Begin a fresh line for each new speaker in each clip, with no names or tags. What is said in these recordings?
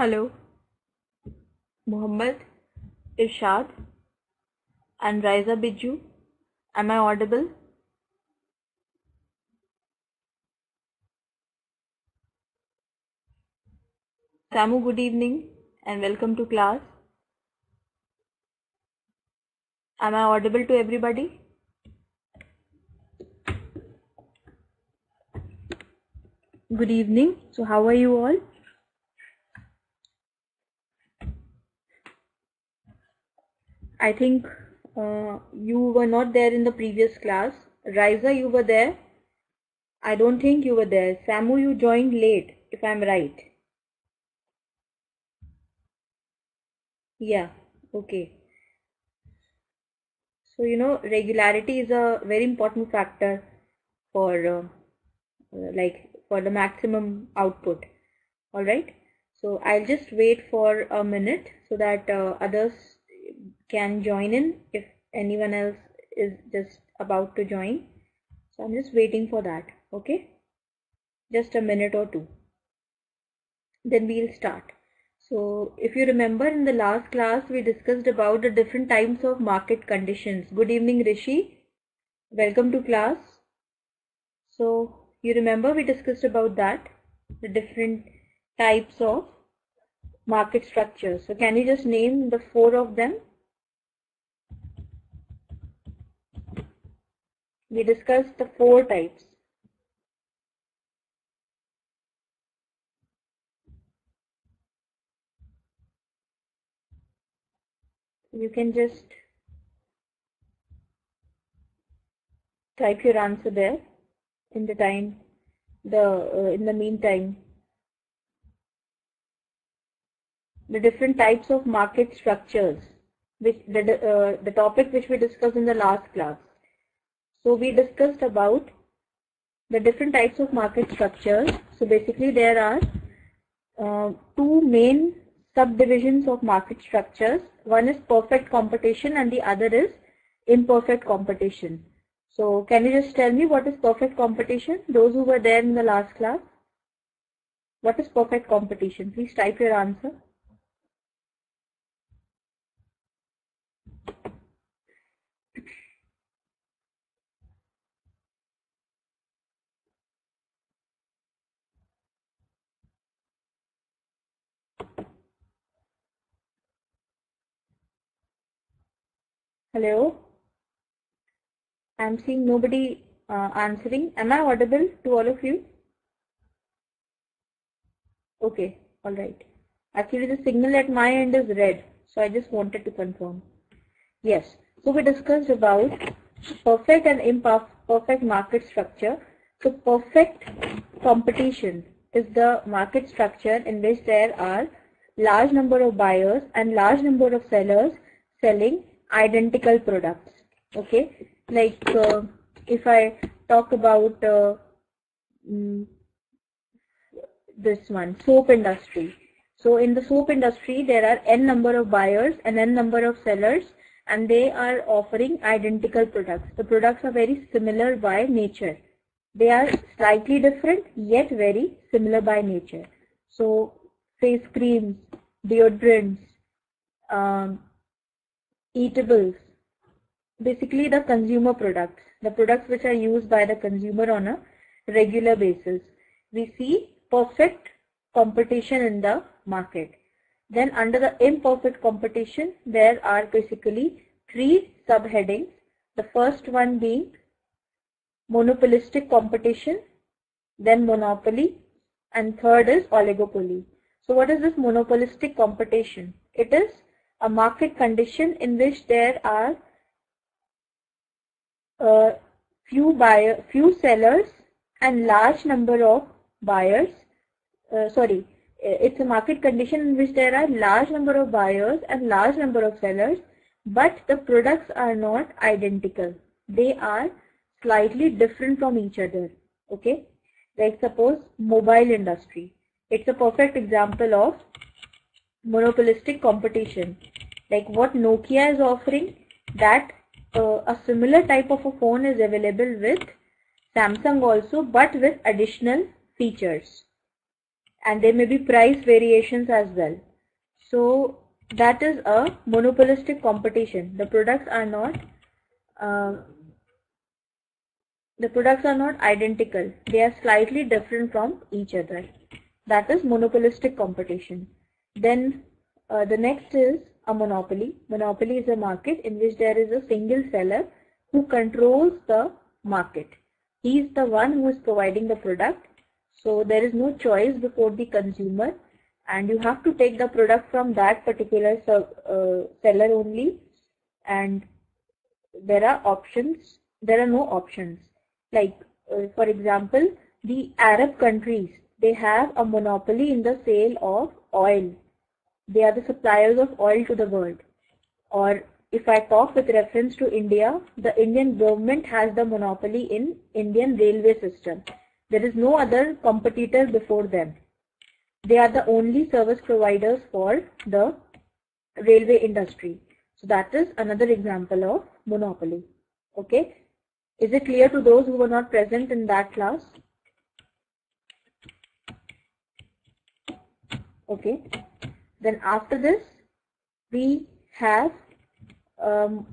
Hello, Muhammad Irshad and Raisa Biju. Am I audible? Samu, good evening and welcome to class. Am I audible to everybody? Good evening. So, how are you all? I think uh, you were not there in the previous class. Riza, you were there. I don't think you were there. Samu, you joined late, if I'm right. Yeah, okay. So, you know, regularity is a very important factor for uh, like for the maximum output. All right. So I'll just wait for a minute so that uh, others can join in if anyone else is just about to join. So I'm just waiting for that. Okay. Just a minute or two. Then we'll start. So if you remember in the last class, we discussed about the different types of market conditions. Good evening, Rishi. Welcome to class. So you remember we discussed about that, the different types of market structures. So can you just name the four of them? We discussed the four types. You can just type your answer there in the time the uh, in the meantime the different types of market structures which the uh, the topic which we discussed in the last class so we discussed about the different types of market structures so basically there are uh, two main subdivisions of market structures one is perfect competition and the other is imperfect competition so can you just tell me what is perfect competition? Those who were there in the last class. What is perfect competition? Please type your answer. Hello? I'm seeing nobody uh, answering. Am I audible to all of you? Okay, all right. Actually, the signal at my end is red, so I just wanted to confirm. Yes, so we discussed about perfect and imperfect market structure. So perfect competition is the market structure in which there are large number of buyers and large number of sellers selling identical products. Okay, like uh, if I talk about uh, mm, this one soap industry. So in the soap industry there are n number of buyers and n number of sellers and they are offering identical products. The products are very similar by nature. They are slightly different yet very similar by nature. So face creams deodorants um, eatables basically the consumer products, the products which are used by the consumer on a regular basis. We see perfect competition in the market. Then under the imperfect competition, there are basically three subheadings. The first one being monopolistic competition, then monopoly, and third is oligopoly. So what is this monopolistic competition? It is a market condition in which there are uh, few buyer, few sellers and large number of buyers. Uh, sorry, it's a market condition in which there are large number of buyers and large number of sellers, but the products are not identical. They are slightly different from each other. Okay, like suppose mobile industry. It's a perfect example of monopolistic competition. Like what Nokia is offering, that uh, a similar type of a phone is available with Samsung also but with additional features. and there may be price variations as well. So that is a monopolistic competition. The products are not uh, the products are not identical. They are slightly different from each other. That is monopolistic competition. Then uh, the next is a monopoly. Monopoly is a market in which there is a single seller who controls the market. He is the one who is providing the product. So there is no choice before the consumer and you have to take the product from that particular uh, seller only and there are options there are no options like uh, for example the arab countries they have a monopoly in the sale of oil they are the suppliers of oil to the world or if I talk with reference to India, the Indian government has the monopoly in Indian railway system. There is no other competitor before them. They are the only service providers for the railway industry. So that is another example of monopoly. Okay. Is it clear to those who were not present in that class? Okay. Then after this, we have um,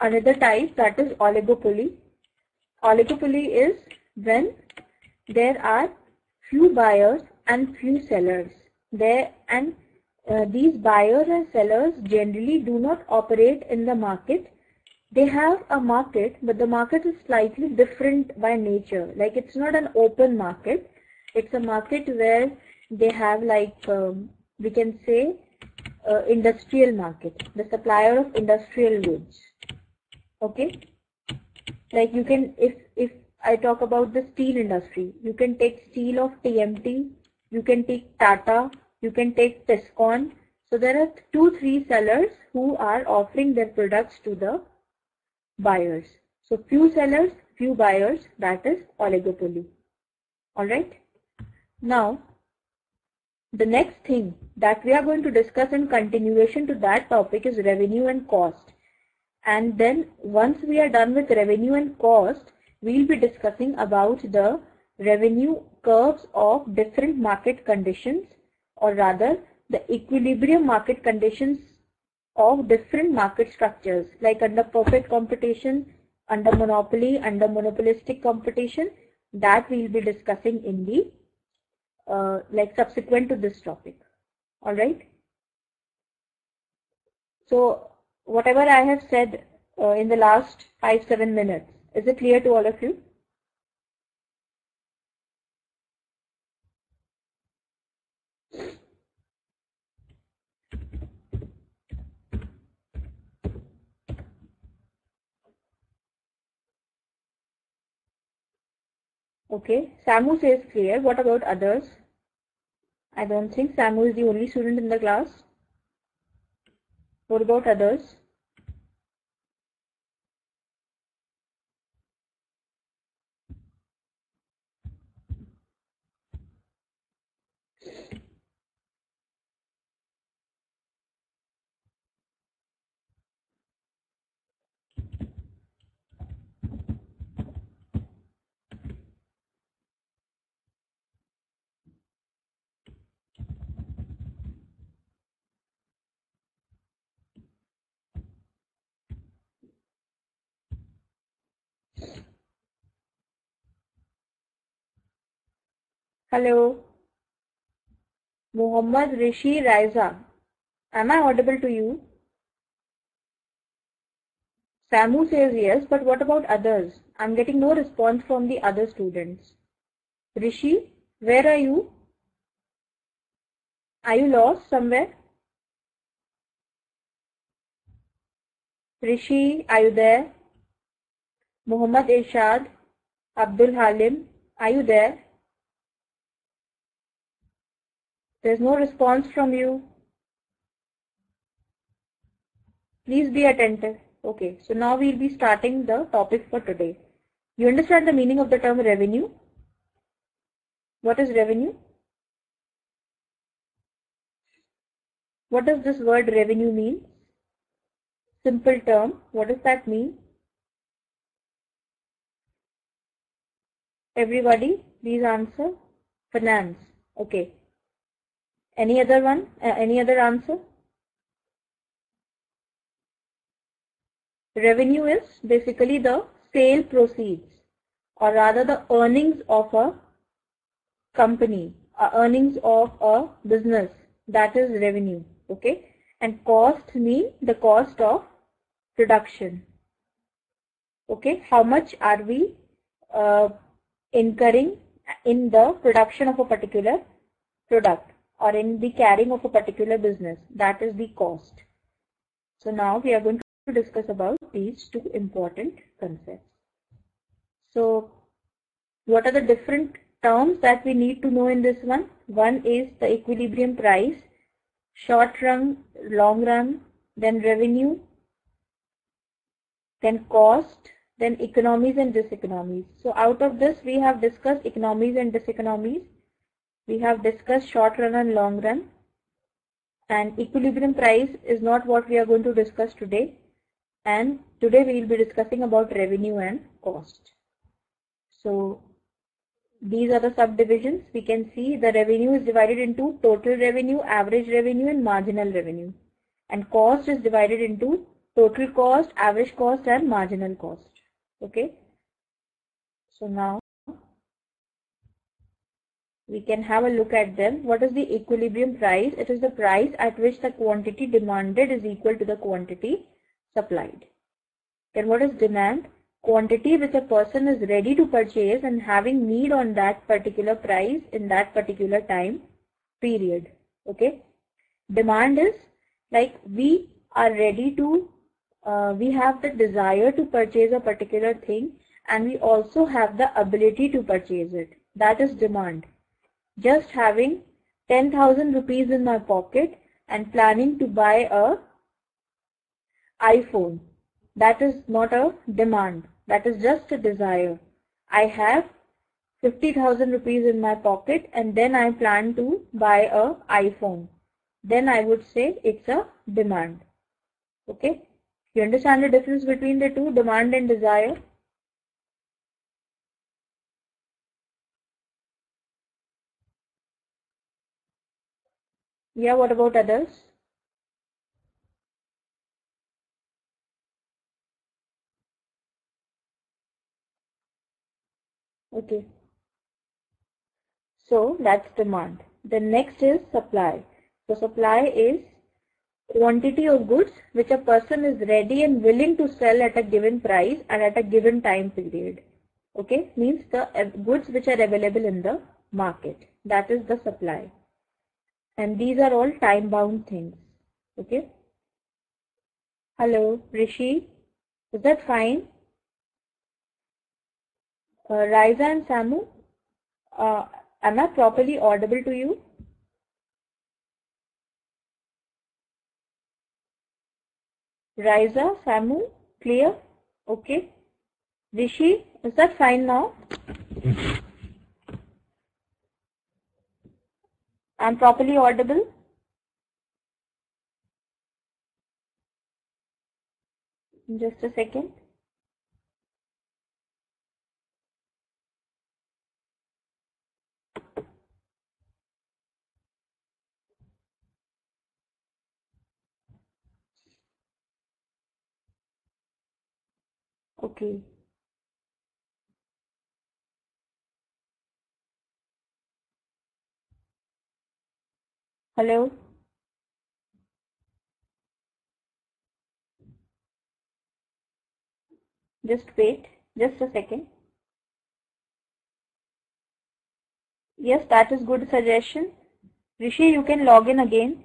another type that is oligopoly. Oligopoly is when there are few buyers and few sellers. There and uh, these buyers and sellers generally do not operate in the market. They have a market, but the market is slightly different by nature. Like it's not an open market. It's a market where they have like, um, we can say, uh, industrial market, the supplier of industrial goods. Okay. Like you can, if, if I talk about the steel industry, you can take steel of TMT, you can take Tata, you can take Tiscon. So there are two, three sellers who are offering their products to the buyers. So few sellers, few buyers, that is oligopoly. Alright. Now, the next thing that we are going to discuss in continuation to that topic is revenue and cost. And then once we are done with revenue and cost, we'll be discussing about the revenue curves of different market conditions or rather the equilibrium market conditions of different market structures like under perfect competition, under monopoly, under monopolistic competition that we'll be discussing in the uh, like subsequent to this topic. Alright. So whatever I have said uh, in the last 5-7 minutes, is it clear to all of you? Okay, Samu says clear. What about others? I don't think Samu is the only student in the class. What about others? Hello. Muhammad Rishi Raiza. Am I audible to you? Samu says yes, but what about others? I'm getting no response from the other students. Rishi, where are you? Are you lost somewhere? Rishi, are you there? Muhammad Irshad, Abdul Halim, are you there? There's no response from you. Please be attentive. Okay, so now we'll be starting the topic for today. You understand the meaning of the term revenue? What is revenue? What does this word revenue mean? Simple term. What does that mean? Everybody, please answer. Finance. Okay. Any other one? Uh, any other answer? Revenue is basically the sale proceeds or rather the earnings of a company, uh, earnings of a business. That is revenue. Okay. And cost mean the cost of production. Okay. How much are we uh, incurring in the production of a particular product or in the carrying of a particular business. That is the cost. So now we are going to discuss about these two important concepts. So what are the different terms that we need to know in this one? One is the equilibrium price, short run, long run, then revenue, then cost, then economies and diseconomies. So out of this we have discussed economies and diseconomies. We have discussed short run and long run. And equilibrium price is not what we are going to discuss today. And today we will be discussing about revenue and cost. So these are the subdivisions. We can see the revenue is divided into total revenue, average revenue and marginal revenue. And cost is divided into total cost, average cost and marginal cost okay so now we can have a look at them. What is the equilibrium price? It is the price at which the quantity demanded is equal to the quantity supplied. Then what is demand? Quantity which a person is ready to purchase and having need on that particular price in that particular time period. Okay? Demand is like we are ready to uh, we have the desire to purchase a particular thing and we also have the ability to purchase it. That is demand. Just having 10,000 rupees in my pocket and planning to buy a iPhone. That is not a demand. That is just a desire. I have 50,000 rupees in my pocket and then I plan to buy a iPhone. Then I would say it's a demand. Okay. You understand the difference between the two, demand and desire? Yeah, what about others? Okay. So that's demand. The next is supply. So supply is quantity of goods which a person is ready and willing to sell at a given price and at a given time period. Okay, means the uh, goods which are available in the market. That is the supply. And these are all time bound things. Okay. Hello, Rishi. Is that fine? Uh, Riza and Samu, uh, am I properly audible to you? Riza, Samu, clear? Okay. Rishi, is that fine now? I'm properly audible? Just a second. Okay. Hello? Just wait, just a second. Yes, that is good suggestion. Rishi, you can log in again.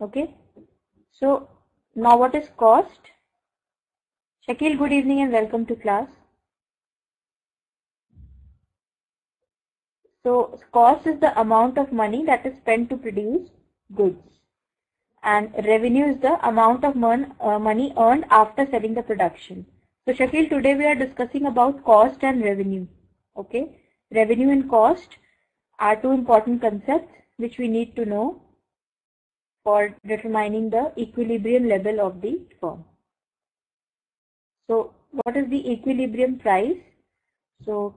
Okay. So now what is cost? Shakil, good evening and welcome to class. So cost is the amount of money that is spent to produce goods. And revenue is the amount of mon uh, money earned after selling the production. So Shakil, today we are discussing about cost and revenue. Okay. Revenue and cost are two important concepts which we need to know for determining the equilibrium level of the firm. So what is the equilibrium price? So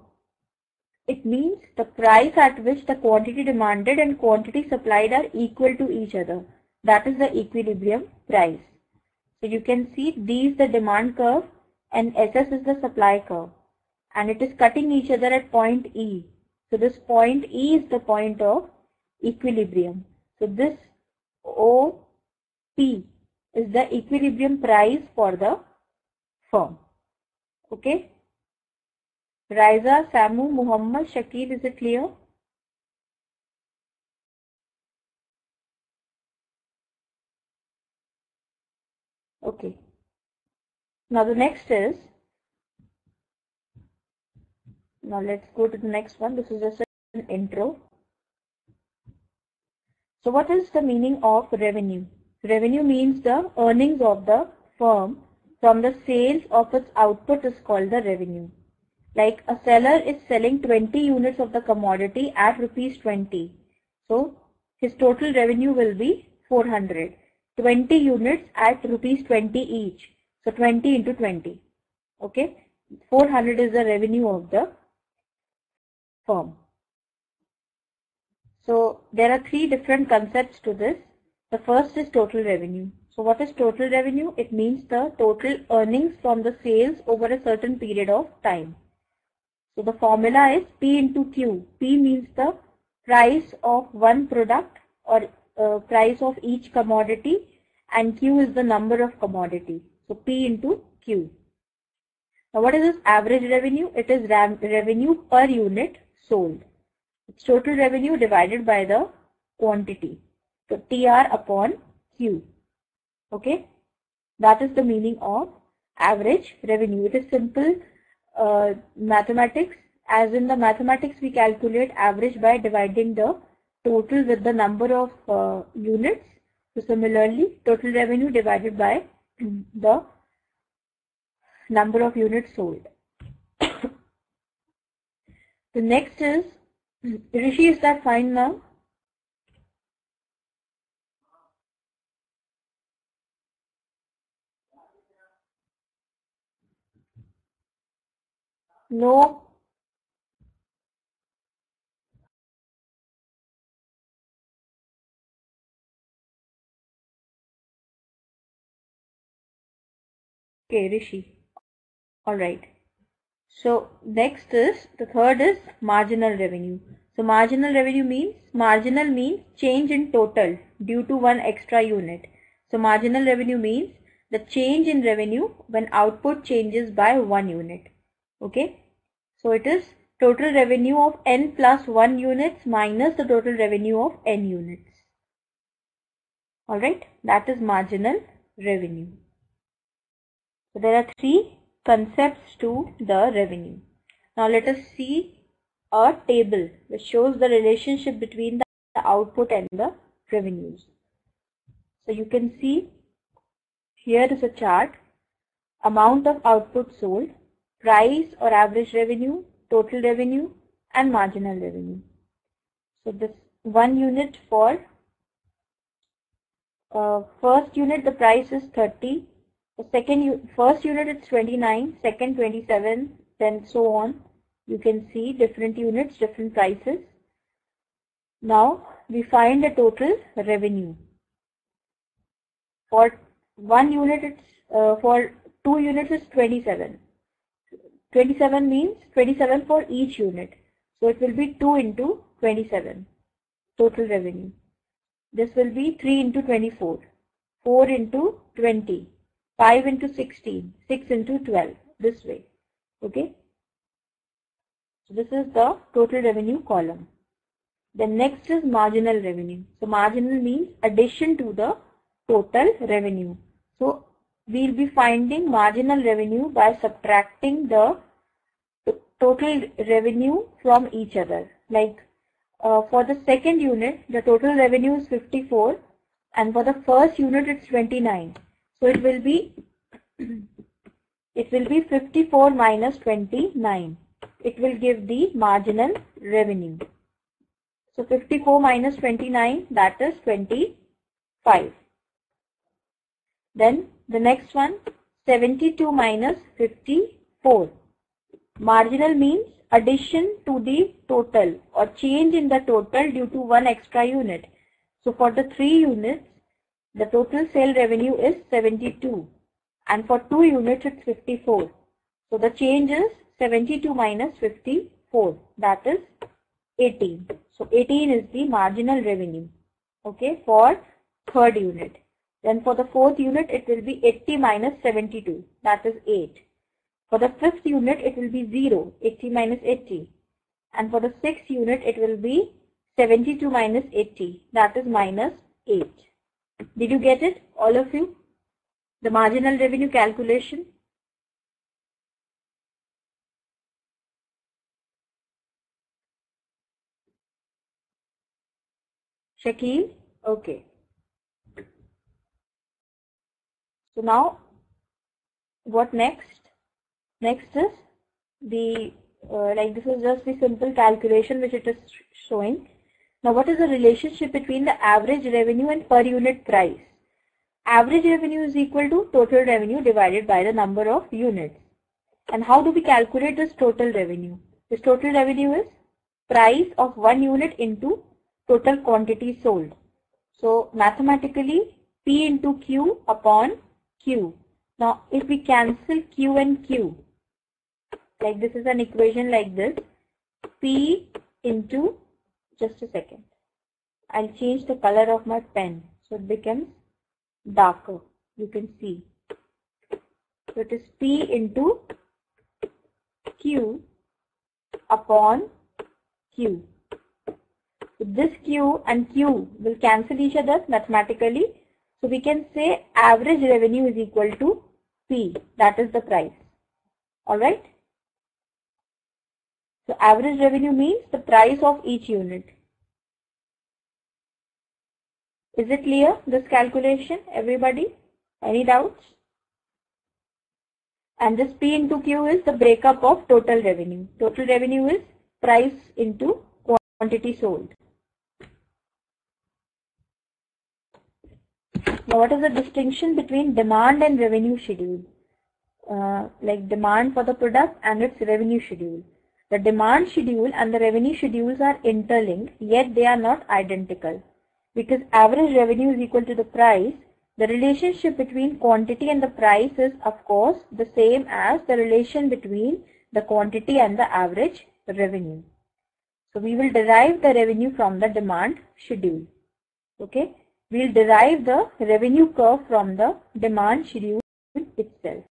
it means the price at which the quantity demanded and quantity supplied are equal to each other. That is the equilibrium price. So you can see is the demand curve and SS is the supply curve. And it is cutting each other at point E. So this point E is the point of equilibrium. So this OP is the equilibrium price for the firm. Okay. Raiza, Samu, Muhammad, Shakil, is it clear? Okay. Now the next is, now let's go to the next one. This is just an intro. So what is the meaning of revenue? Revenue means the earnings of the firm from the sales of its output is called the revenue. Like a seller is selling 20 units of the commodity at rupees 20. So his total revenue will be 400. 20 units at rupees 20 each. So 20 into 20. Okay. 400 is the revenue of the firm. So there are three different concepts to this. The first is total revenue. So what is total revenue? It means the total earnings from the sales over a certain period of time. So the formula is P into Q. P means the price of one product or uh, price of each commodity and Q is the number of commodity. So P into Q. Now what is this average revenue? It is revenue per unit sold. It's total revenue divided by the quantity. So TR upon Q. Okay. That is the meaning of average revenue. It is simple uh, mathematics. As in the mathematics, we calculate average by dividing the total with the number of uh, units. So similarly, total revenue divided by the number of units sold. the next is, Rishi, is that fine now? No. Okay, Rishi. Alright. So next is, the third is marginal revenue. So marginal revenue means, marginal means change in total due to one extra unit. So marginal revenue means the change in revenue when output changes by one unit. Okay. So it is total revenue of n plus 1 units minus the total revenue of n units. Alright, that is marginal revenue. So there are three concepts to the revenue. Now let us see a table which shows the relationship between the output and the revenues. So you can see here is a chart amount of output sold price or average revenue, total revenue and marginal revenue. So this one unit for uh, first unit the price is 30, the second first unit it's 29, second 27, then so on. You can see different units, different prices. Now we find the total revenue. For one unit it's uh, for two units is 27 27 means 27 for each unit. So it will be 2 into 27 total revenue. This will be 3 into 24, 4 into 20, 5 into 16, 6 into 12 this way. Okay. So this is the total revenue column. The next is marginal revenue. So marginal means addition to the total revenue. So we'll be finding marginal revenue by subtracting the total revenue from each other. Like uh, for the second unit, the total revenue is 54 and for the first unit it's 29. So it will be it will be 54 minus 29. It will give the marginal revenue. So 54 minus 29 that is 25. Then the next one 72 minus 54. Marginal means addition to the total or change in the total due to one extra unit. So for the three units, the total sale revenue is 72 and for two units it's 54. So the change is 72 minus 54 that is 18. So 18 is the marginal revenue okay for third unit. Then for the fourth unit it will be 80 minus 72 that is 8. For the fifth unit it will be 0 80 minus 80 and for the sixth unit it will be 72 minus 80 that is minus 8. Did you get it all of you? The marginal revenue calculation Shakil? Okay. So now, what next? Next is the, uh, like this is just the simple calculation which it is showing. Now what is the relationship between the average revenue and per unit price? Average revenue is equal to total revenue divided by the number of units. And how do we calculate this total revenue? This total revenue is price of one unit into total quantity sold. So mathematically P into Q upon Q. Now if we cancel Q and Q, like this is an equation like this, P into, just a second, I'll change the color of my pen so it becomes darker. You can see. So it is P into Q upon Q this Q and Q will cancel each other mathematically. So we can say average revenue is equal to P, that is the price. Alright. So average revenue means the price of each unit. Is it clear, this calculation, everybody? Any doubts? And this P into Q is the breakup of total revenue. Total revenue is price into quantity sold. Now, what is the distinction between demand and revenue schedule? Uh, like demand for the product and its revenue schedule. The demand schedule and the revenue schedules are interlinked, yet they are not identical. Because average revenue is equal to the price, the relationship between quantity and the price is of course the same as the relation between the quantity and the average revenue. So we will derive the revenue from the demand schedule. Okay we'll derive the revenue curve from the demand schedule itself.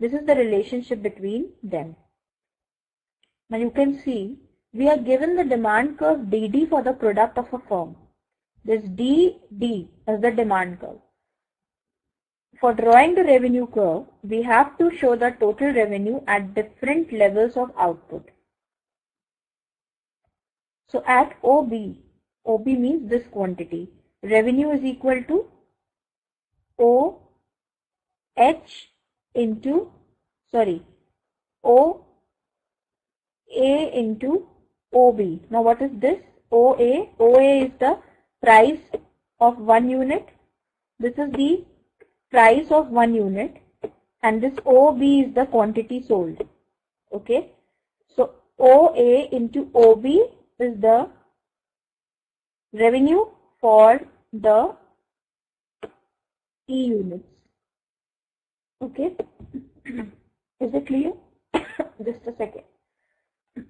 This is the relationship between them. Now you can see we are given the demand curve DD for the product of a firm. This DD is the demand curve. For drawing the revenue curve, we have to show the total revenue at different levels of output. So at OB, OB means this quantity revenue is equal to O H into sorry O A into OB. Now what is this? OA. OA is the price of one unit. This is the price of one unit and this OB is the quantity sold. Okay. So OA into OB is the revenue for the E units. Okay, is it clear? Just a second.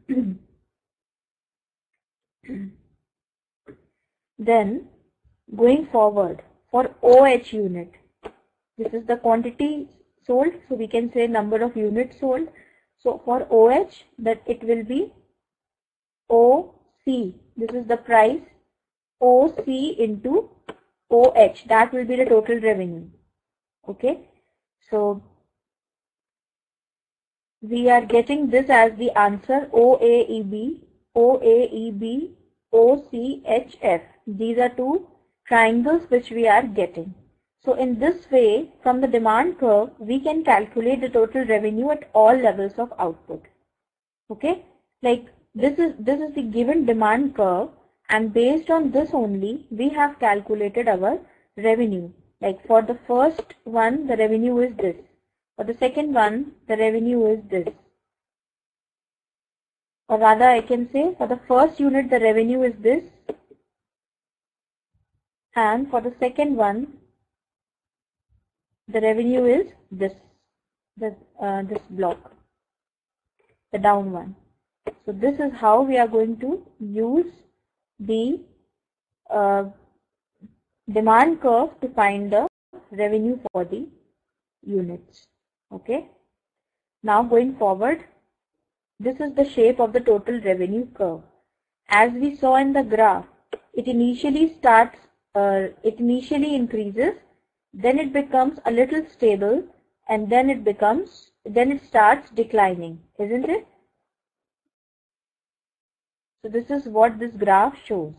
then going forward for OH unit, this is the quantity sold, so we can say number of units sold. So for OH that it will be OC, this is the price OC into OH. That will be the total revenue. Okay. So we are getting this as the answer OAEB, OAEB, OCHF. These are two triangles which we are getting. So in this way, from the demand curve, we can calculate the total revenue at all levels of output. Okay, like this is this is the given demand curve and based on this only we have calculated our revenue. Like for the first one the revenue is this. For the second one the revenue is this. Or rather I can say for the first unit the revenue is this. And for the second one the revenue is this this uh, this block the down one. So this is how we are going to use the uh, demand curve to find the revenue for the units okay now going forward this is the shape of the total revenue curve. As we saw in the graph, it initially starts, uh, it initially increases, then it becomes a little stable, and then it becomes, then it starts declining, isn't it? So this is what this graph shows.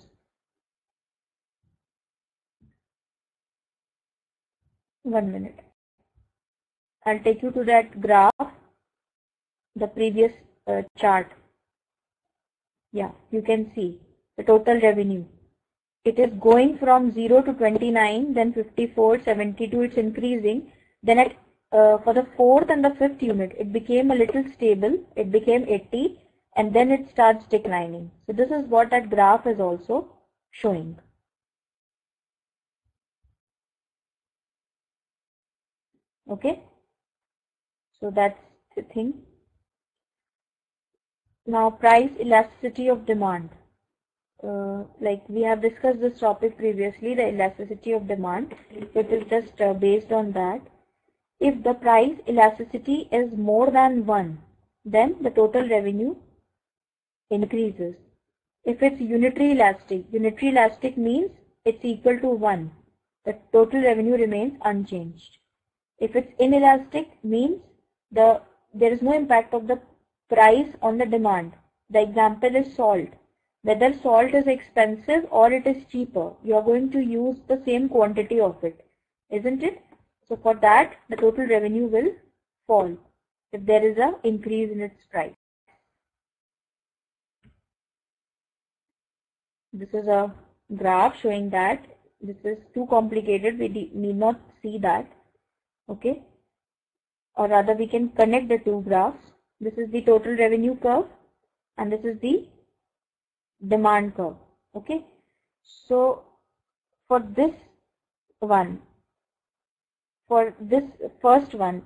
One minute. I'll take you to that graph, the previous uh, chart. Yeah, you can see the total revenue. It is going from 0 to 29, then 54, 72, it's increasing. Then at uh, for the fourth and the fifth unit, it became a little stable. It became 80 and then it starts declining. So this is what that graph is also showing. Okay. So that's the thing. Now price elasticity of demand. Uh, like we have discussed this topic previously, the elasticity of demand. It is just uh, based on that. If the price elasticity is more than 1, then the total revenue increases. If it's unitary elastic, unitary elastic means it's equal to 1. The total revenue remains unchanged. If it's inelastic means the there is no impact of the price on the demand. The example is salt. Whether salt is expensive or it is cheaper, you are going to use the same quantity of it, isn't it? So for that, the total revenue will fall if there is a increase in its price. This is a graph showing that this is too complicated. We need not see that. Okay. Or rather we can connect the two graphs. This is the total revenue curve and this is the demand curve. Okay. So for this one, for this first one,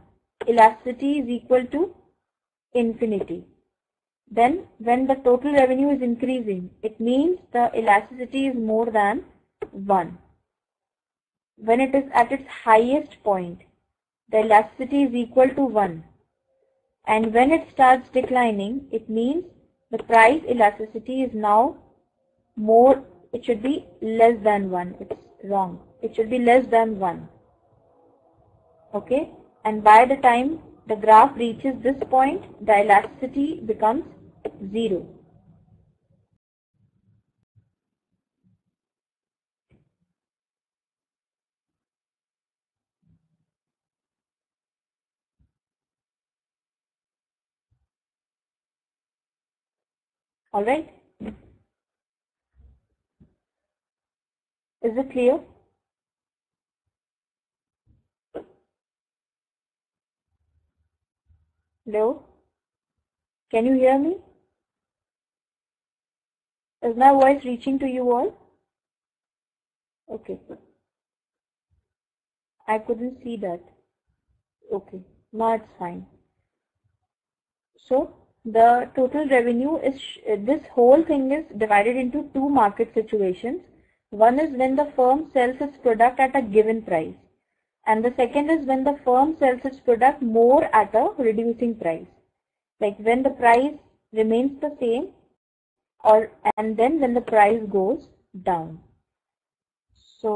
elasticity is equal to infinity. Then when the total revenue is increasing, it means the elasticity is more than 1. When it is at its highest point, the elasticity is equal to 1 and when it starts declining it means the price elasticity is now more it should be less than 1 it's wrong. It should be less than 1 okay? And by the time the graph reaches this point the elasticity becomes 0 All right. Is it clear? Hello? Can you hear me? Is my voice reaching to you all? Okay. I couldn't see that. Okay. Now it's fine. So, the total revenue is this whole thing is divided into two market situations one is when the firm sells its product at a given price and the second is when the firm sells its product more at a reducing price like when the price remains the same or and then when the price goes down so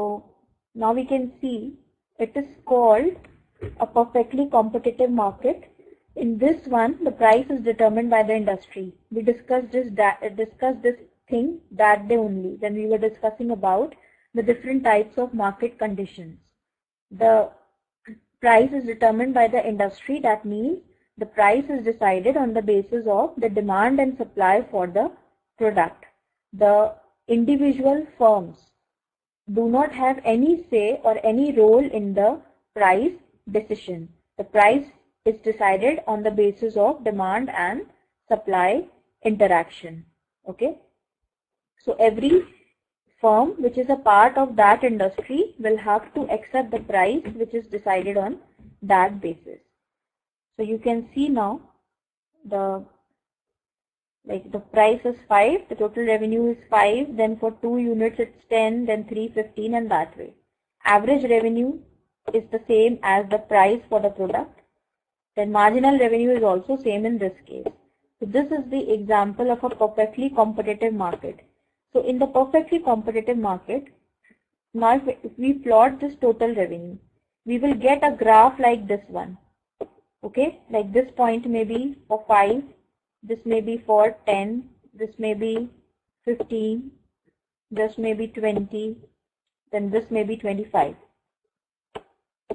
now we can see it is called a perfectly competitive market in this one, the price is determined by the industry. We discussed this discussed this thing that day only when we were discussing about the different types of market conditions. The price is determined by the industry. That means the price is decided on the basis of the demand and supply for the product. The individual firms do not have any say or any role in the price decision. The price is decided on the basis of demand and supply interaction. Okay. So every firm which is a part of that industry will have to accept the price which is decided on that basis. So you can see now the like the price is 5, the total revenue is 5, then for 2 units it's 10, then 3, 15 and that way. Average revenue is the same as the price for the product. Then marginal revenue is also same in this case. So this is the example of a perfectly competitive market. So in the perfectly competitive market, now if we plot this total revenue, we will get a graph like this one. Okay, like this point may be for 5, this may be for 10, this may be 15, this may be 20, then this may be 25.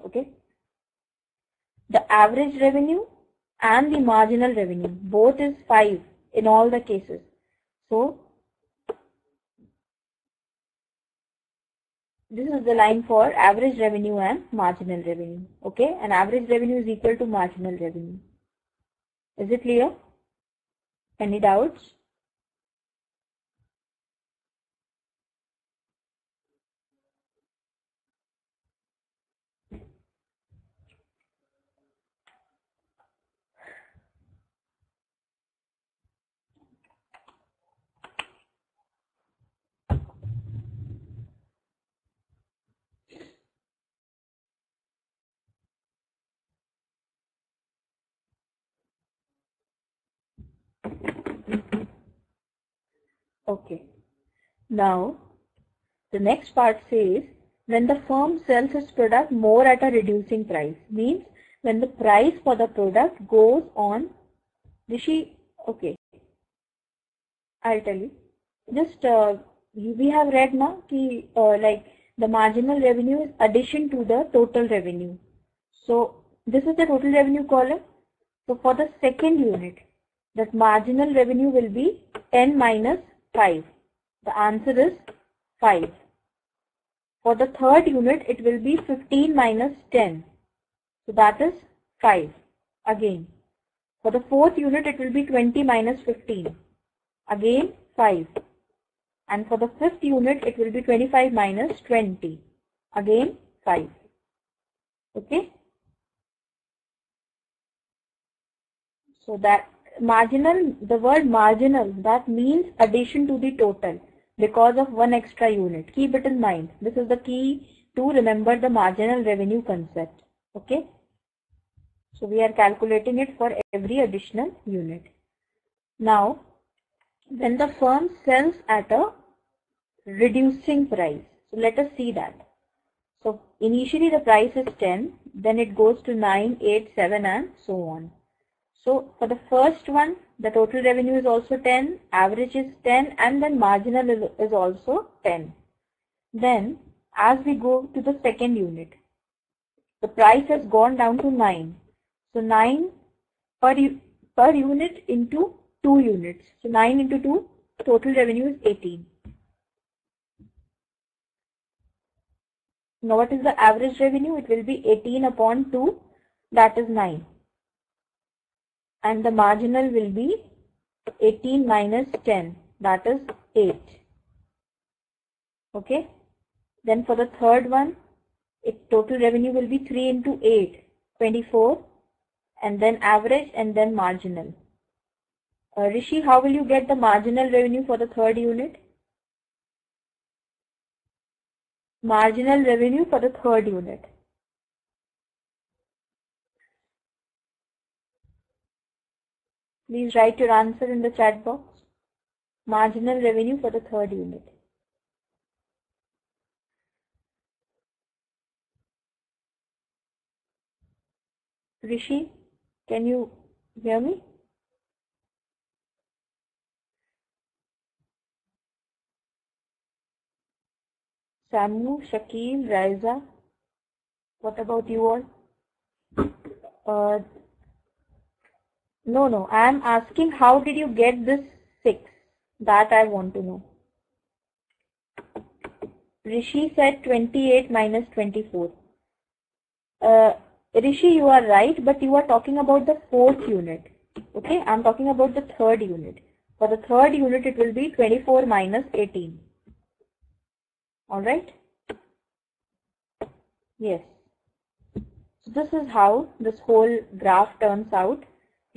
Okay. The average revenue and the marginal revenue both is 5 in all the cases. So this is the line for average revenue and marginal revenue. Okay, and average revenue is equal to marginal revenue. Is it clear? Any doubts? Okay. Now, the next part says when the firm sells its product more at a reducing price. Means when the price for the product goes on Rishi okay. I'll tell you. Just uh, we have read now ki, uh, like the marginal revenue is addition to the total revenue. So this is the total revenue column. So for the second unit that marginal revenue will be 10 minus 5. The answer is 5. For the third unit, it will be 15 minus 10. So that is 5. Again. For the fourth unit, it will be 20 minus 15. Again 5. And for the fifth unit, it will be 25 minus 20. Again 5. Okay. So that marginal, the word marginal, that means addition to the total because of one extra unit. Keep it in mind. This is the key to remember the marginal revenue concept. Okay. So we are calculating it for every additional unit. Now, when the firm sells at a reducing price, so let us see that. So initially the price is 10, then it goes to 9, 8, 7 and so on. So for the first one, the total revenue is also 10, average is 10 and then marginal is also 10. Then as we go to the second unit, the price has gone down to 9. So 9 per, per unit into 2 units. So 9 into 2, total revenue is 18. Now what is the average revenue? It will be 18 upon 2, that is 9 and the marginal will be 18 minus 10 that is 8 okay? Then for the third one its total revenue will be 3 into 8 24 and then average and then marginal. Uh, Rishi how will you get the marginal revenue for the third unit? Marginal revenue for the third unit Please write your answer in the chat box. Marginal revenue for the third unit. Rishi, can you hear me? Samu, Shakil, Raiza, what about you all? Uh, no, no. I am asking how did you get this 6? That I want to know. Rishi said 28 minus 24. Uh, Rishi, you are right, but you are talking about the fourth unit. Okay, I'm talking about the third unit. For the third unit, it will be 24 minus 18. Alright? Yes. So this is how this whole graph turns out.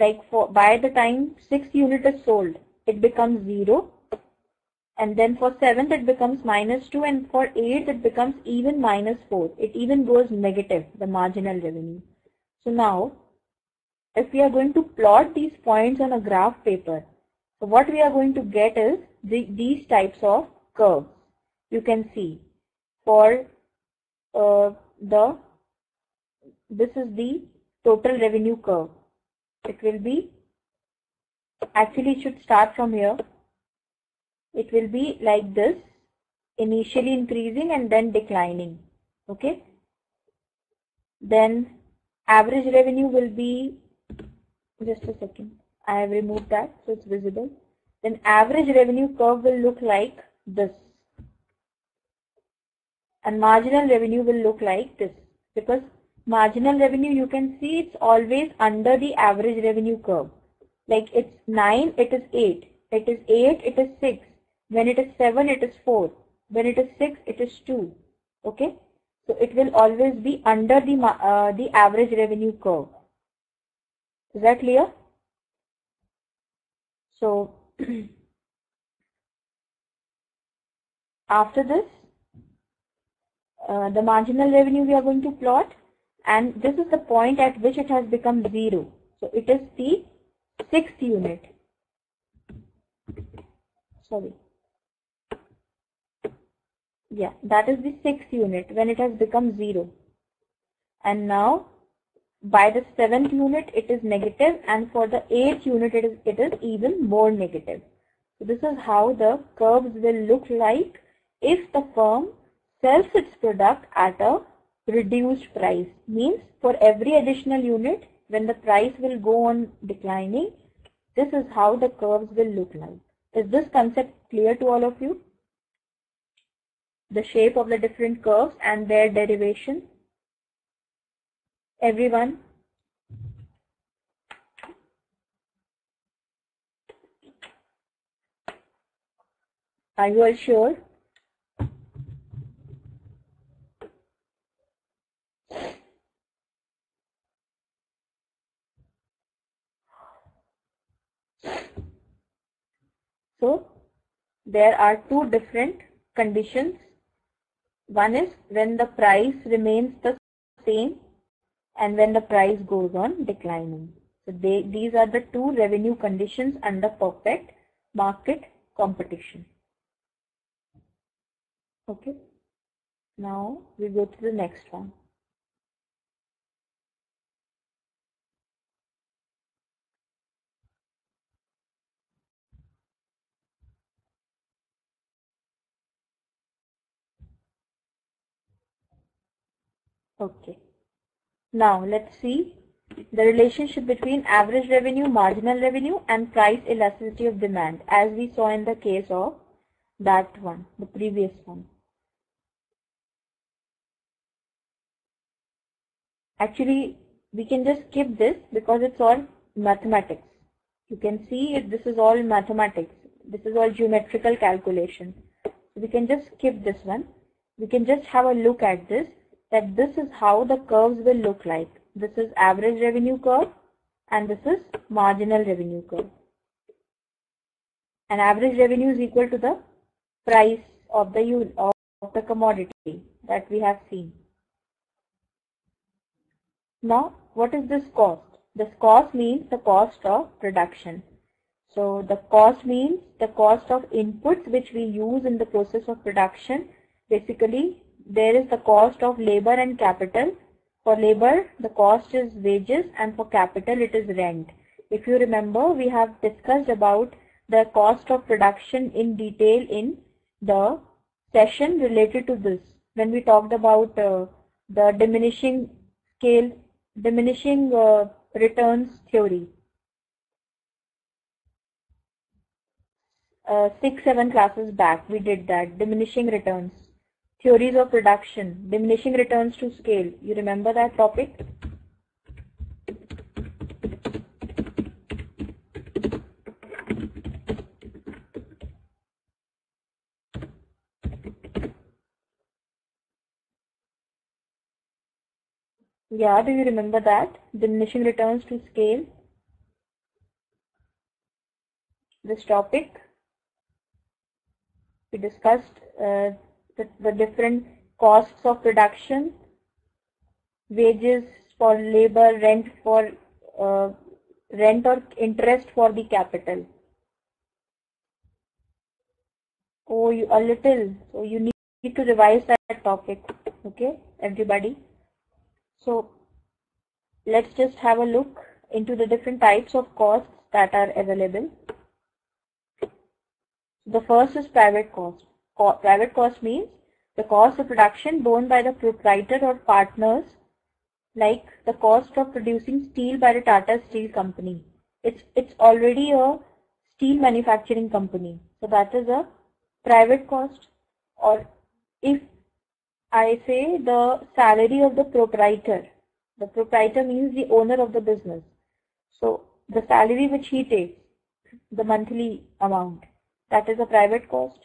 Like for by the time 6 unit is sold, it becomes 0. And then for 7th it becomes minus 2 and for 8th it becomes even minus 4. It even goes negative, the marginal revenue. So now, if we are going to plot these points on a graph paper, so what we are going to get is the, these types of curves. You can see for uh, the, this is the total revenue curve. It will be, actually should start from here. It will be like this, initially increasing and then declining. Okay. Then average revenue will be, just a second, I have removed that so it's visible. Then average revenue curve will look like this and marginal revenue will look like this because marginal revenue you can see it's always under the average revenue curve. Like it's 9 it is 8 it is 8 it is 6 when it is 7 it is 4 when it is 6 it is 2 okay? So it will always be under the uh, the average revenue curve. Is that clear? So after this uh, the marginal revenue we are going to plot and this is the point at which it has become zero. So it is the sixth unit. Sorry. Yeah, that is the sixth unit when it has become zero. And now by the seventh unit it is negative and for the eighth unit it is, it is even more negative. So this is how the curves will look like if the firm sells its product at a reduced price. Means for every additional unit, when the price will go on declining, this is how the curves will look like. Is this concept clear to all of you? The shape of the different curves and their derivation. Everyone? Are you all sure? So there are two different conditions. One is when the price remains the same and when the price goes on declining. So they, these are the two revenue conditions under perfect market competition. Okay. Now we go to the next one. Okay. Now let's see the relationship between average revenue, marginal revenue and price elasticity of demand as we saw in the case of that one, the previous one. Actually, we can just skip this because it's all mathematics. You can see if this is all mathematics. This is all geometrical calculation. We can just skip this one. We can just have a look at this that this is how the curves will look like. This is average revenue curve and this is marginal revenue curve. And average revenue is equal to the price of the of the commodity that we have seen. Now, what is this cost? This cost means the cost of production. So the cost means the cost of inputs which we use in the process of production. Basically, there is the cost of labor and capital. For labor, the cost is wages and for capital, it is rent. If you remember, we have discussed about the cost of production in detail in the session related to this when we talked about uh, the diminishing scale, diminishing uh, returns theory. Uh, six, seven classes back, we did that, diminishing returns. Theories of reduction, diminishing returns to scale. You remember that topic? Yeah, do you remember that? Diminishing returns to scale. This topic we discussed uh, the, the different costs of production, wages for labor, rent for uh, rent or interest for the capital. Oh, you, a little. So you need to revise that topic. Okay, everybody. So let's just have a look into the different types of costs that are available. The first is private cost. Private cost means the cost of production borne by the proprietor or partners like the cost of producing steel by the Tata Steel Company. It's, it's already a steel manufacturing company. So that is a private cost or if I say the salary of the proprietor. The proprietor means the owner of the business. So the salary which he takes, the monthly amount, that is a private cost.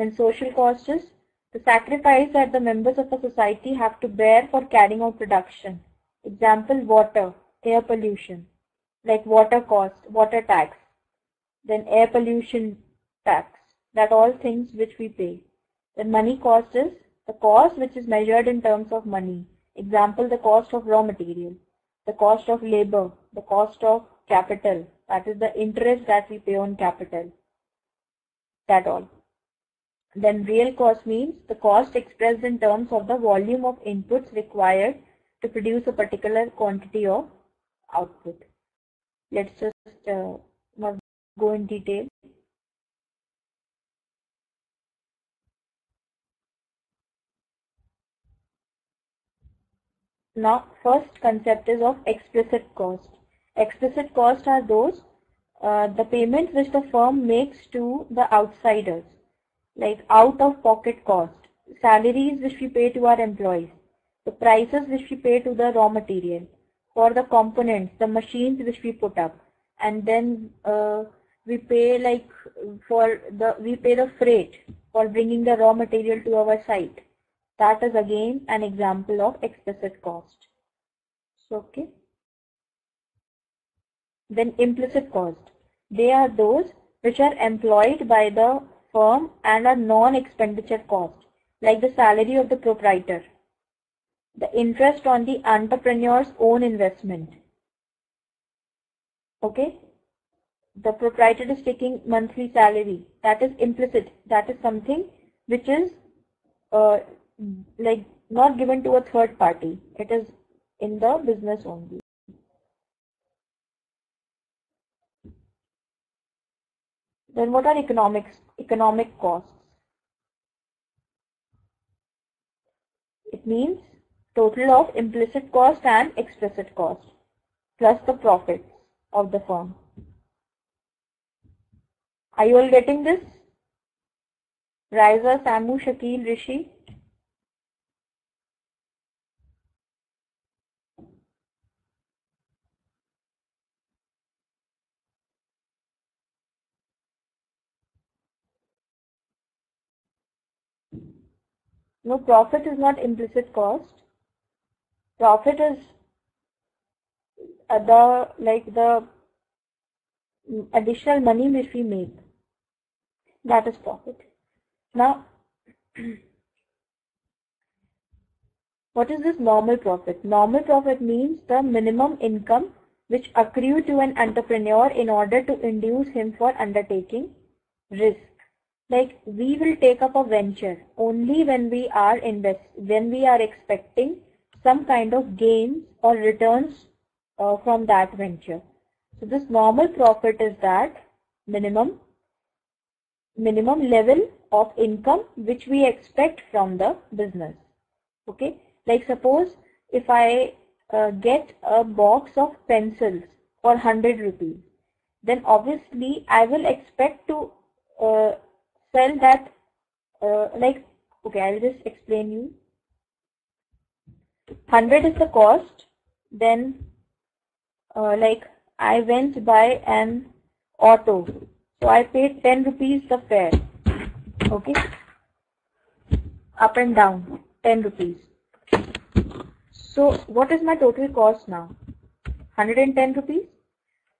Then social cost is the sacrifice that the members of a society have to bear for carrying out production. Example, water, air pollution, like water cost, water tax, then air pollution tax, that all things which we pay. Then money cost is the cost which is measured in terms of money. Example, the cost of raw material, the cost of labor, the cost of capital, that is the interest that we pay on capital. That all. Then real cost means the cost expressed in terms of the volume of inputs required to produce a particular quantity of output. Let's just uh, go in detail. Now, first concept is of explicit cost. Explicit cost are those uh, the payments which the firm makes to the outsiders like out of pocket cost, salaries which we pay to our employees, the prices which we pay to the raw material, for the components, the machines which we put up, and then uh, we pay like for the we pay the freight for bringing the raw material to our site. That is again an example of explicit cost. So, okay. Then implicit cost. They are those which are employed by the firm and a non-expenditure cost, like the salary of the proprietor, the interest on the entrepreneur's own investment. Okay? The proprietor is taking monthly salary. That is implicit. That is something which is uh, like not given to a third party. It is in the business only. Then what are economics, economic costs? It means total of implicit cost and explicit cost plus the profits of the firm. Are you all getting this? Riza, Samu, Shakil, Rishi? No, profit is not implicit cost. Profit is uh, the like the additional money which we make. That is profit. Now, what is this normal profit? Normal profit means the minimum income which accrue to an entrepreneur in order to induce him for undertaking risk like we will take up a venture only when we are invest when we are expecting some kind of gains or returns uh, from that venture. So this normal profit is that minimum minimum level of income which we expect from the business. Okay, like suppose if I uh, get a box of pencils for 100 rupees, then obviously I will expect to uh, sell that uh, like okay I'll just explain you 100 is the cost then uh, like I went by an auto so I paid 10 rupees the fare okay up and down 10 rupees So what is my total cost now? 110 rupees.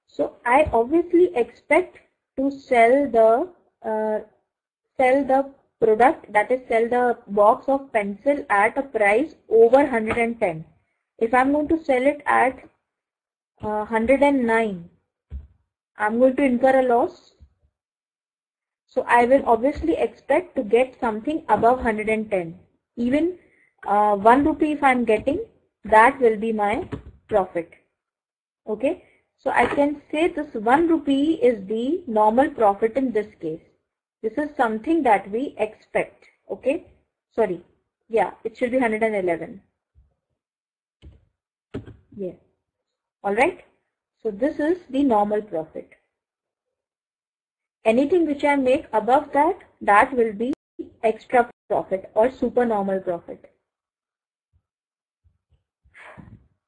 So I obviously expect to sell the uh, sell the product that is sell the box of pencil at a price over 110. If I'm going to sell it at uh, 109, I'm going to incur a loss. So I will obviously expect to get something above 110. Even uh, 1 rupee if I'm getting, that will be my profit. Okay. So I can say this 1 rupee is the normal profit in this case. This is something that we expect. Okay. Sorry. Yeah, it should be 111. Yeah. Alright. So this is the normal profit. Anything which I make above that, that will be extra profit or supernormal profit.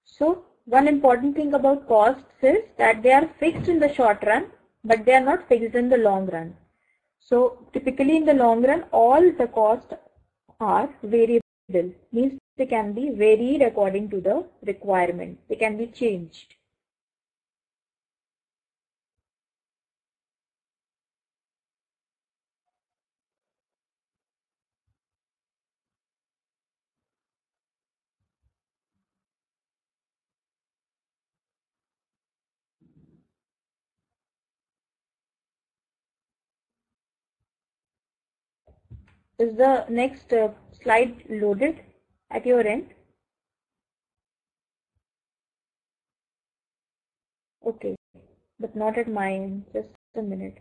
So one important thing about costs is that they are fixed in the short run, but they are not fixed in the long run. So typically in the long run, all the costs are variable, means they can be varied according to the requirement. They can be changed. Is the next uh, slide loaded at your end? Okay, but not at mine. Just a minute.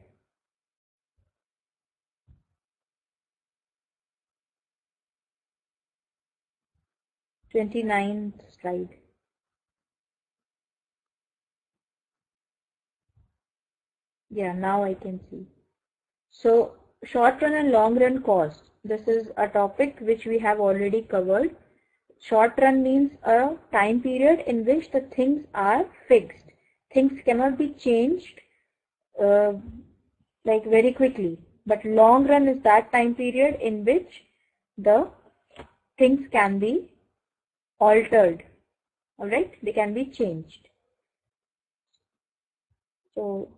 Twenty-ninth slide. Yeah, now I can see. So short run and long run cost. This is a topic which we have already covered. Short run means a time period in which the things are fixed. Things cannot be changed uh, like very quickly. But long run is that time period in which the things can be altered. Alright, they can be changed. So,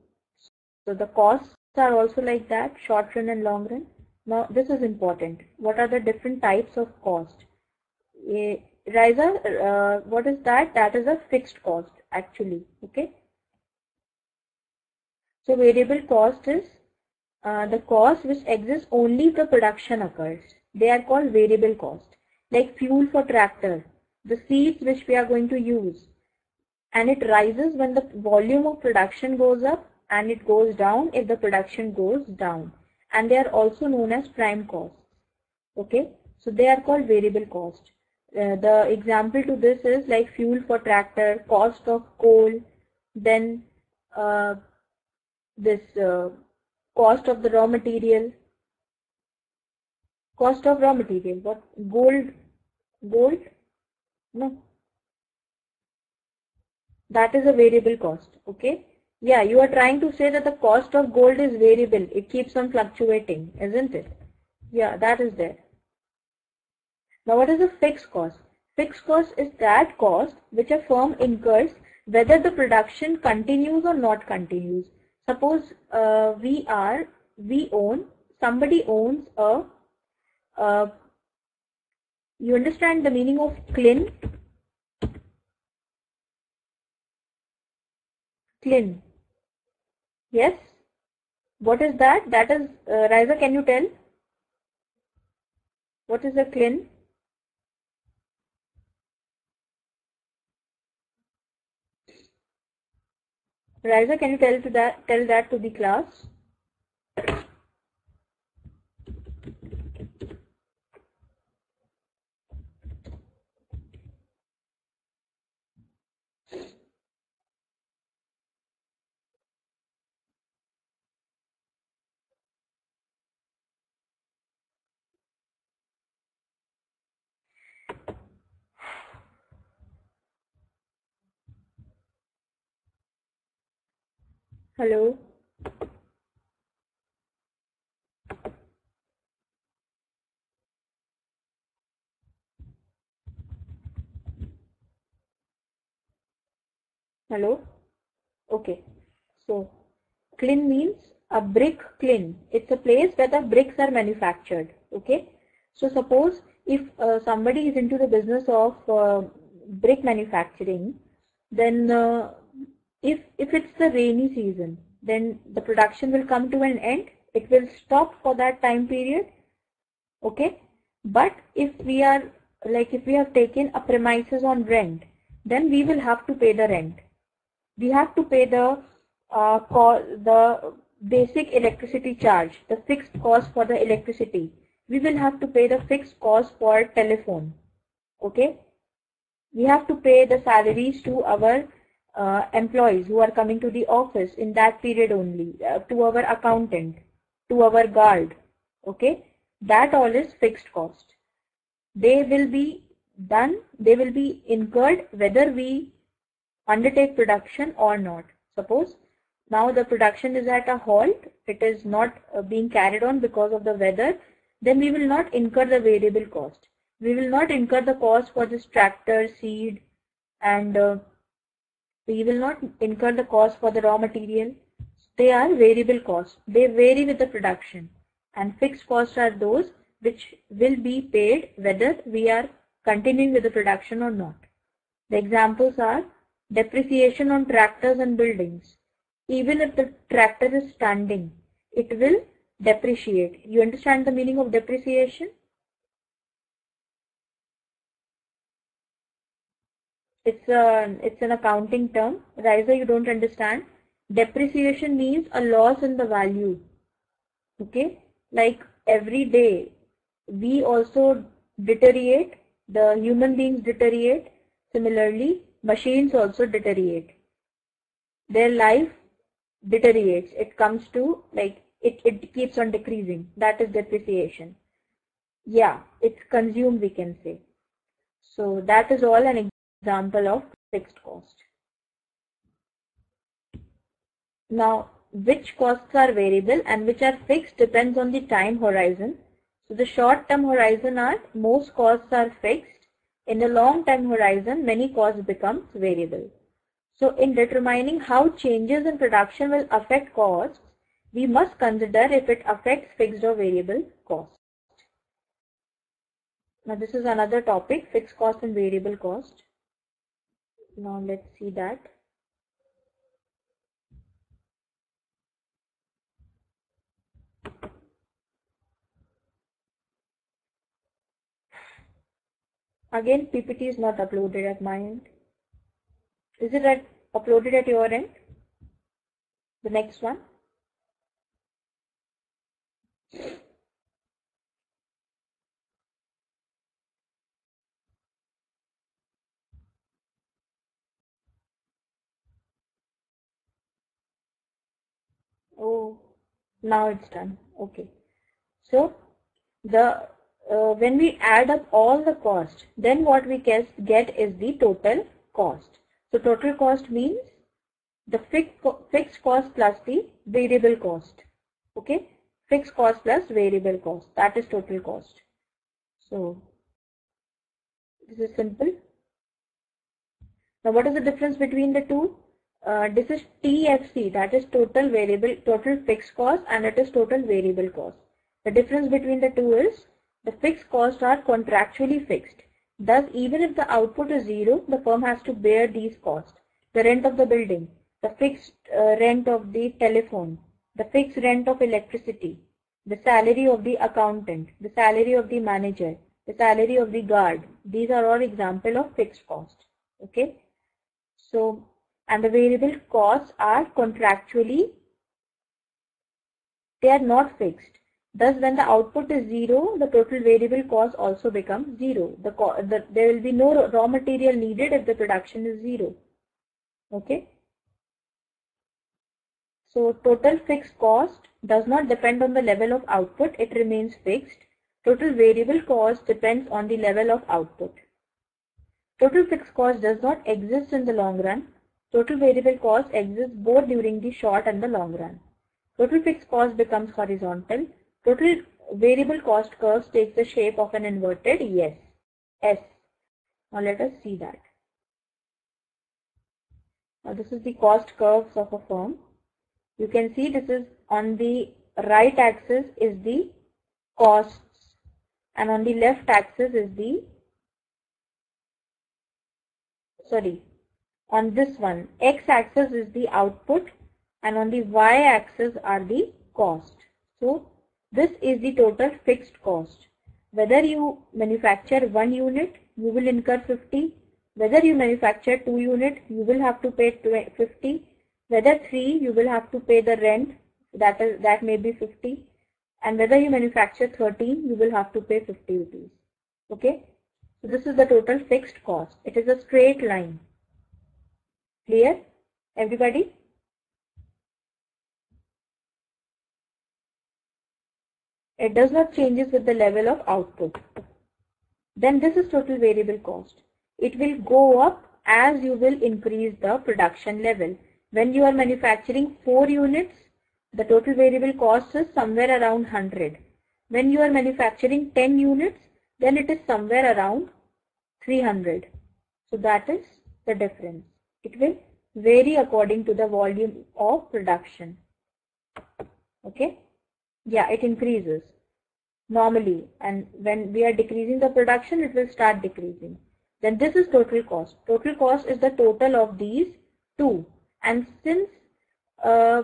so the costs are also like that, short run and long run. Now this is important. What are the different types of cost? A, Riza, uh, what is that? That is a fixed cost actually. Okay. So variable cost is uh, the cost which exists only if the production occurs. They are called variable cost. Like fuel for tractor, the seeds which we are going to use. And it rises when the volume of production goes up and it goes down if the production goes down. And they are also known as prime costs okay? So they are called variable cost. Uh, the example to this is like fuel for tractor cost of coal then uh, this uh, cost of the raw material. Cost of raw material what? Gold gold? No. That is a variable cost. Okay yeah, you are trying to say that the cost of gold is variable. It keeps on fluctuating, isn't it? Yeah, that is there. Now what is a fixed cost? Fixed cost is that cost which a firm incurs whether the production continues or not continues. Suppose uh, we are, we own, somebody owns a, uh, you understand the meaning of kiln? kiln. Yes. What is that? That is, uh, Riza, can you tell? What is a kiln? Riza, can you tell to that tell that to the class? Hello. Hello? Okay. So, kiln means a brick kiln. It's a place where the bricks are manufactured. Okay. So suppose if uh, somebody is into the business of uh, brick manufacturing, then uh, if if it's the rainy season, then the production will come to an end. It will stop for that time period. Okay. But if we are like if we have taken a premises on rent, then we will have to pay the rent. We have to pay the uh, call the basic electricity charge, the fixed cost for the electricity. We will have to pay the fixed cost for telephone. Okay. We have to pay the salaries to our uh, employees who are coming to the office in that period only, uh, to our accountant, to our guard. Okay. That all is fixed cost. They will be done, they will be incurred whether we undertake production or not. Suppose now the production is at a halt, it is not uh, being carried on because of the weather, then we will not incur the variable cost. We will not incur the cost for this tractor, seed and uh, we will not incur the cost for the raw material. They are variable costs. They vary with the production and fixed costs are those which will be paid whether we are continuing with the production or not. The examples are depreciation on tractors and buildings, even if the tractor is standing, it will depreciate. You understand the meaning of depreciation? It's a it's an accounting term. Riza, you don't understand. Depreciation means a loss in the value. Okay, like every day, we also deteriorate. The human beings deteriorate. Similarly, machines also deteriorate. Their life deteriorates. It comes to like it, it keeps on decreasing. That is depreciation. Yeah, it's consumed we can say. So that is all an example of fixed cost. Now which costs are variable and which are fixed depends on the time horizon. So the short term horizon are most costs are fixed. In the long term horizon many costs become variable. So in determining how changes in production will affect costs, we must consider if it affects fixed or variable cost. Now this is another topic, fixed cost and variable cost. Now let's see that. Again, PPT is not uploaded at my end. Is it uploaded at your end? The next one. Oh, now it's done. Okay. So the uh, when we add up all the cost, then what we get is the total cost. So total cost means the fixed cost plus the variable cost. Okay, fixed cost plus variable cost. That is total cost. So this is simple. Now what is the difference between the two? Uh, this is TFC that is total variable total fixed cost and it is total variable cost. The difference between the two is the fixed costs are contractually fixed Thus, even if the output is zero, the firm has to bear these costs. The rent of the building, the fixed uh, rent of the telephone, the fixed rent of electricity, the salary of the accountant, the salary of the manager, the salary of the guard. These are all example of fixed cost. Okay. So, and the variable costs are contractually, they are not fixed. Thus, when the output is zero, the total variable cost also becomes zero. The, the, there will be no raw material needed if the production is zero. Okay. So, total fixed cost does not depend on the level of output. It remains fixed. Total variable cost depends on the level of output. Total fixed cost does not exist in the long run. Total variable cost exists both during the short and the long run. Total fixed cost becomes horizontal Total variable cost curve takes the shape of an inverted yes, S. Now let us see that. Now this is the cost curves of a firm. You can see this is on the right axis is the costs and on the left axis is the sorry on this one x axis is the output and on the y axis are the cost. So this is the total fixed cost. Whether you manufacture one unit you will incur 50 whether you manufacture two unit, you will have to pay 50. Whether three, you will have to pay the rent. That is that may be 50. And whether you manufacture 13, you will have to pay 50 rupees. Okay. So this is the total fixed cost. It is a straight line. Clear? Everybody? It does not changes with the level of output. Then this is total variable cost it will go up as you will increase the production level. When you are manufacturing 4 units, the total variable cost is somewhere around 100. When you are manufacturing 10 units, then it is somewhere around 300. So that is the difference. It will vary according to the volume of production. Okay? Yeah, it increases normally and when we are decreasing the production, it will start decreasing. Then this is total cost. Total cost is the total of these two. And since uh,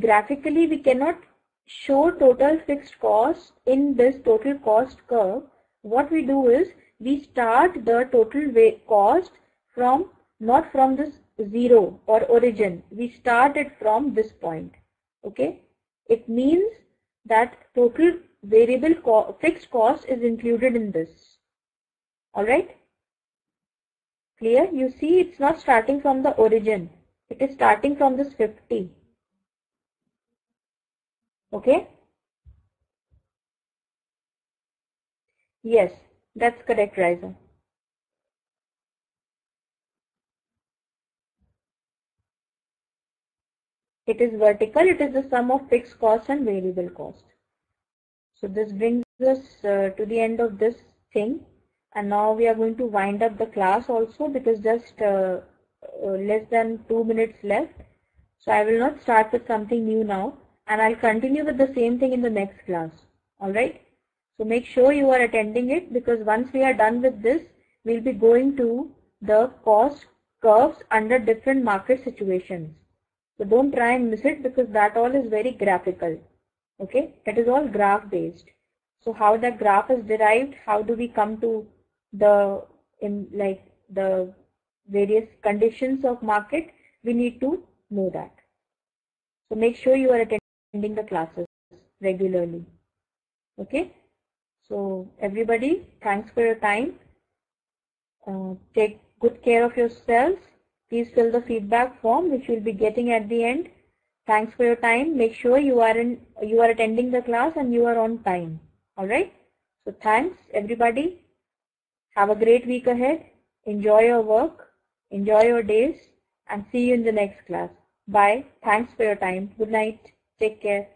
graphically we cannot show total fixed cost in this total cost curve, what we do is we start the total cost from not from this zero or origin. We started from this point. Okay. It means that total variable co fixed cost is included in this. Alright? Clear? You see it's not starting from the origin. It is starting from this 50. Okay? Yes, that's correct, Riza. It is vertical, it is the sum of fixed cost and variable cost. So this brings us uh, to the end of this thing and now we are going to wind up the class also because just uh, uh, less than two minutes left. So I will not start with something new now and I'll continue with the same thing in the next class. Alright. So make sure you are attending it because once we are done with this, we'll be going to the cost curves under different market situations. So don't try and miss it because that all is very graphical. Okay. That is all graph based. So how that graph is derived, how do we come to the in like the various conditions of market, we need to know that. So make sure you are attending the classes regularly. Okay. So everybody, thanks for your time. Uh, take good care of yourselves. Please fill the feedback form which you'll be getting at the end. Thanks for your time. Make sure you are in you are attending the class and you are on time. All right. So thanks everybody. Have a great week ahead. Enjoy your work. Enjoy your days and see you in the next class. Bye. Thanks for your time. Good night. Take care.